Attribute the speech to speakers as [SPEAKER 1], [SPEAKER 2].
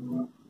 [SPEAKER 1] Mm-hmm.